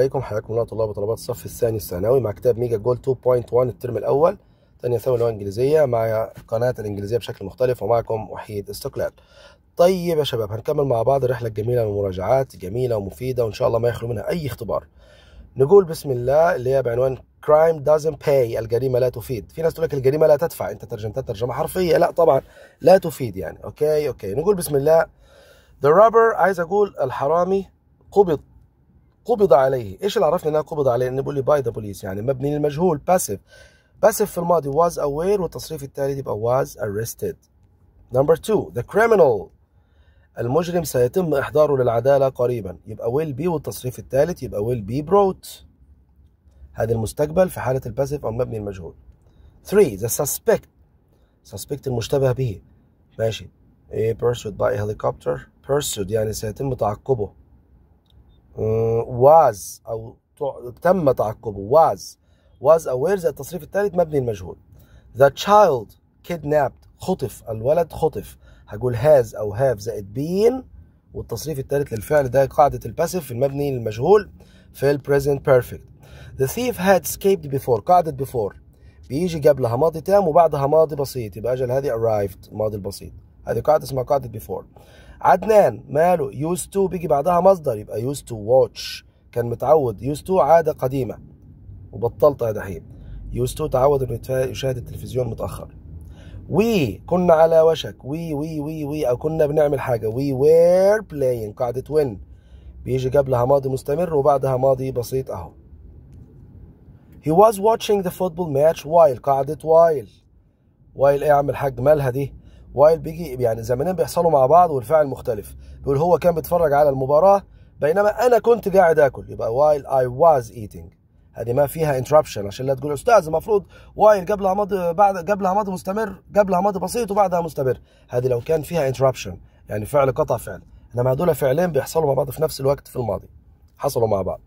عليكم. حياكم الله طلاب وطالبات الصف الثاني الثانوي مع كتاب Mega Goal 2.1 الترم الأول. ثانية ثانوي اللغة الانجليزيه مع قناة الإنجليزية بشكل مختلف ومعكم وحيد استقلال. طيب يا شباب هنكمل مع بعض الرحلة الجميلة والمراجعات جميلة ومفيدة وإن شاء الله ما يخلو منها أي اختبار. نقول بسم الله اللي هي بعنوان crime doesn't pay الجريمة لا تفيد. في ناس تقول لك الجريمة لا تدفع أنت ترجمتها ترجمة حرفية. لا طبعا لا تفيد يعني. okay okay. نقول بسم الله. The robber عايز أقول الحرامي قبض. قبض عليه. إيش اللي عرفني إنها قبض عليه؟ إنه بيقول لي by the police يعني مبني للمجهول passive passive في الماضي was أو were والتصريف الثالث يبقى was arrested. Number two the criminal. المجرم سيتم إحضاره للعدالة قريبا. يبقى will be والتصريف الثالث يبقى will be brought. هذا المستقبل في حالة ال passive أو مبني المجهول 3 the suspect. suspect المشتبه به. ماشي. Pursued by a helicopter. Pursued يعني سيتم تعقبه. Was أو تم تعقبه was was aware زي التصريف الثالث مبني المجهول. The child kidnapped. خطف. الولد خطف. هقول has أو have زائد been. والتصريف الثالث للفعل ده قاعدة الباسيف المبني للمجهول في ال present perfect. The thief had escaped before. قاعدة before. بيجي قبلها ماضي تام وبعدها ماضي بسيط. يبقى أجل هذه arrived ماضي البسيط. هذه قاعدة اسمها قاعدة before. عدنان ماله used to بيجي بعدها مصدر يبقى used to watch كان متعود used to عادة قديمة. وبطلتها دحين used to تعود إنه يشاهد التلفزيون متأخر. we كنا على وشك. we we we we أو كنا بنعمل حاجة. we were playing. قاعدة when بيجي قبلها ماضي مستمر وبعدها ماضي بسيط أهو. He was watching the football match while. قاعدة while. while إيه يا عم الحاج مالها دي؟ while بيجي يعني زمانين بيحصلوا مع بعض والفعل مختلف. بيقول هو كان بيتفرج على المباراة بينما أنا كنت قاعد آكل. يبقى while I was eating. هذه ما فيها interruption. عشان لا تقول أستاذ المفروض while قبلها ماضي بعد قبلها ماضي مستمر قبلها ماضي بسيط وبعدها مستمر. هذه لو كان فيها interruption يعني فعل قطع فعل. إنما هدول فعلين بيحصلوا مع بعض في نفس الوقت في الماضي. حصلوا مع بعض.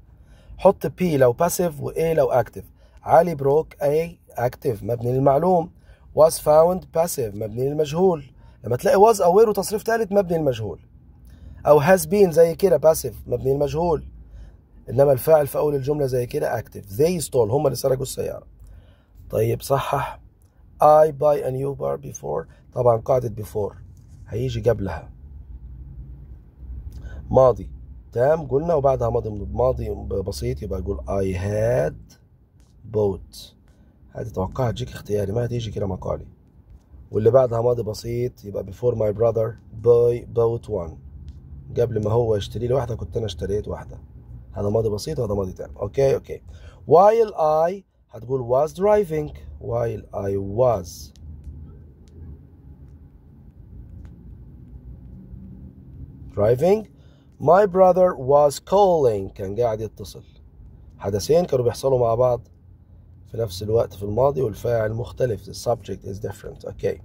حط P لو passive و A لو active. علي بروك A active. مبني للمعلوم. Was found passive مبني للمجهول. لما تلاقي was aware وتصريف ثالث مبني للمجهول. أو has been زي كده passive مبني للمجهول. إنما الفاعل في أول الجملة زي كده active. They stole هم اللي سرقوا السيارة. طيب صحح. I buy a new bar before. طبعا قاعدة before. هيجي قبلها. ماضي. تام قلنا وبعدها ماضي ماضي بسيط يبقى أقول I had bought. هذه توقعها تجيك اختياري. ما هتيجي كده مقالي. واللي بعدها ماضي بسيط يبقى before my brother boy bought one. قبل ما هو يشتري لي واحدة كنت أنا اشتريت واحدة. هذا ماضي بسيط وهذا ماضي تام. okay okay. While I هتقول was driving. While I was. Driving. My brother was calling. كان قاعد يتصل. حدثين كانوا بيحصلوا مع بعض. في نفس الوقت في الماضي والفاعل مختلف. The subject is different. Okay.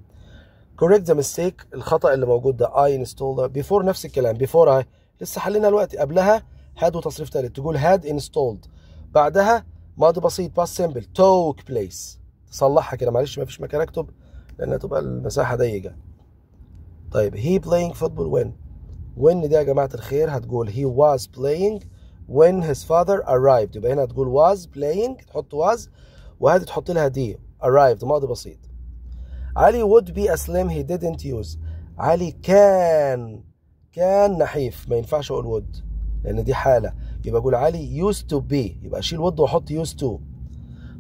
Correct the mistake. الخطأ اللي موجود ده I installed before نفس الكلام. Before I لسه حلينا الوقت. قبلها had وتصريف ثالث تقول had installed. بعدها ماضي بسيط. Past simple. Took place. تصلحها كده. معلش ما فيش مكان اكتب لأنها تبقى المساحة ضيقة. طيب he playing football when? When دي يا جماعة الخير هتقول he was playing when his father arrived. يبقى هنا هتقول was playing. تحط was. وهذه تحط لها دي arrived ماضي بسيط علي would be a slim he didn't use علي كان كان نحيف ما ينفعش أقول would لأن دي حاله يبقى أقول علي used to be يبقى اشيل would واحط used to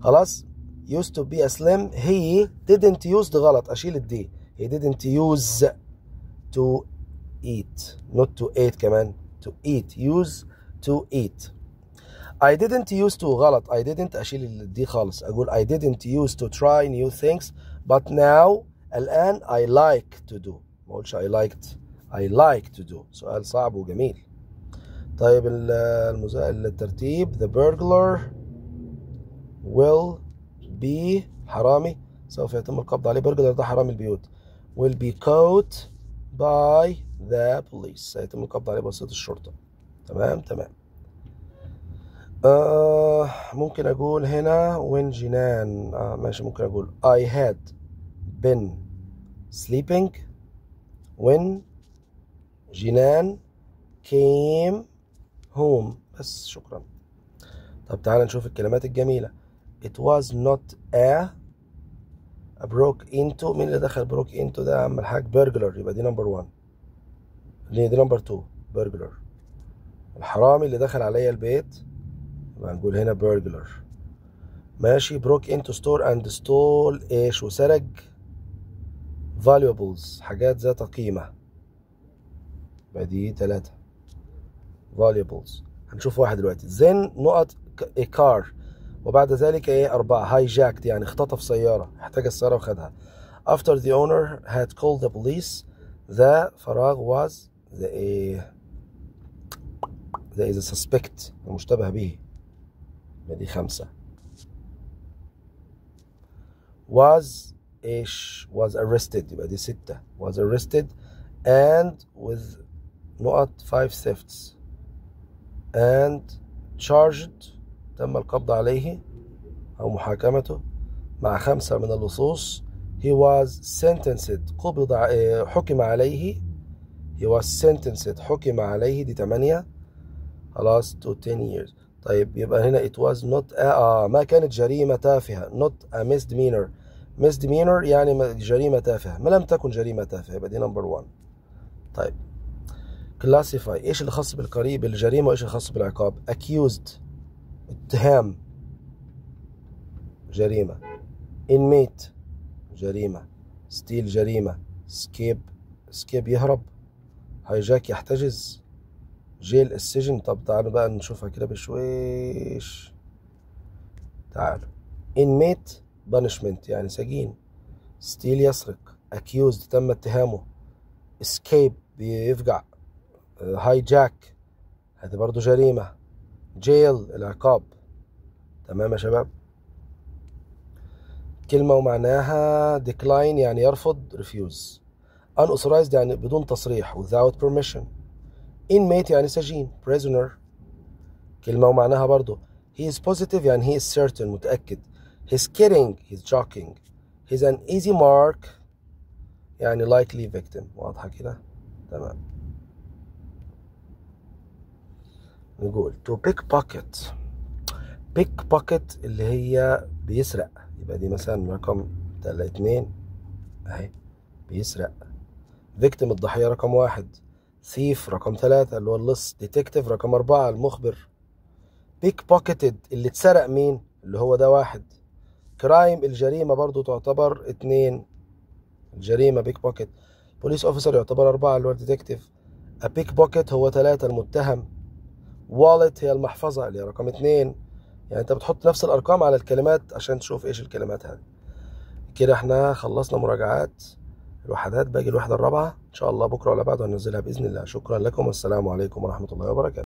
خلاص used to be a slim he didn't use غلط اشيل الدي he didn't use to eat not to eat كمان to eat use to eat I didn't used to غلط. I didn't أشيل دي خالص. أقول I didn't used to try new things but now الآن I like to do. ما أقولش I liked. I like to do. سؤال صعب وجميل. طيب المزا... الترتيب the burglar will be حرامي. سوف يتم القبض عليه. burglar ده حرامي البيوت. Will be caught by the police. سيتم القبض عليه بواسطة الشرطة. تمام تمام. آه ممكن أقول هنا when جنان. آه ماشي ممكن أقول I had been sleeping when جنان came home. بس شكرا. طب تعالى نشوف الكلمات الجميلة. It was not a broke into. مين اللي دخل broke into ده يا عم الحاج؟ burglar. يبقى دي نمبر 1 دي دي نمبر 2 burglar. الحرامي اللي دخل عليا البيت يبقى نقول هنا burglar. ماشي broke into store and stole إيش وسرق valuables حاجات ذات قيمة. يبقى دي تلاتة. valuables. هنشوف واحد دلوقتي. then نقط a car. وبعد ذلك إيه؟ أربعة. hijacked يعني اختطف سيارة. احتاج السيارة وخدها. after the owner had called the police the فراغ was the إيه the is a suspect المشتبه به. يبقى دي خمسة was إيش was arrested يبقى دي ستة. Was arrested and with نقط five thefts. And charged تم القبض عليه أو محاكمته مع خمسة من اللصوص. He was sentenced. قبض ع- حكم عليه. He was sentenced. حكم عليه دي تمانية. خلاص to 10 years. طيب يبقى هنا it was not a, آه ما كانت جريمة تافهة. Not a misdemeanor. Misdemeanor يعني جريمة تافهة. ما لم تكن جريمة تافهة يبقى دي نمبر 1 طيب. Classify. إيش اللي خاص بالقريب؟ بالجريمة وإيش اللي خاص بالعقاب؟ Accused. اتهام. جريمة. Inmate. جريمة. Steal. جريمة. Escape escape يهرب. Hijack. يحتجز. جيل السجن. طب تعالوا بقى نشوفها كده بشويش. تعالوا. inmate punishment يعني سجين. steal يسرق. accused تم اتهامه. escape بيفجع. hijack. هذه برضو جريمة. jail العقاب. تمام يا شباب؟ كلمة ومعناها decline يعني يرفض refuse. unauthorized يعني بدون تصريح without permission. Inmate يعني سجين prisoner كلمة ومعناها برضو he is positive يعني he is certain متأكد he's kidding he's joking he's an easy mark يعني likely victim واضحة كده تمام نقول to pickpocket pickpocket اللي هي بيسرق يبقى دي مثلا رقم اتنين اهي بيسرق victim الضحية رقم واحد thief رقم ثلاثة اللي هو اللص detective رقم أربعة المخبر. pickpocketed اللي اتسرق مين؟ اللي هو ده واحد. crime الجريمة برضو تعتبر اتنين. الجريمة pickpocket police officer يعتبر أربعة اللي هو ال detective pickpocket هو ثلاثة المتهم. wallet هي المحفظة اللي هي رقم اتنين. يعني انت بتحط نفس الأرقام على الكلمات عشان تشوف إيش الكلمات هذه. كده إحنا خلصنا مراجعات. الوحدات باقي الوحدة الرابعة. إن شاء الله بكرة ولا بعده هننزلها بإذن الله. شكرا لكم والسلام عليكم ورحمة الله وبركاته.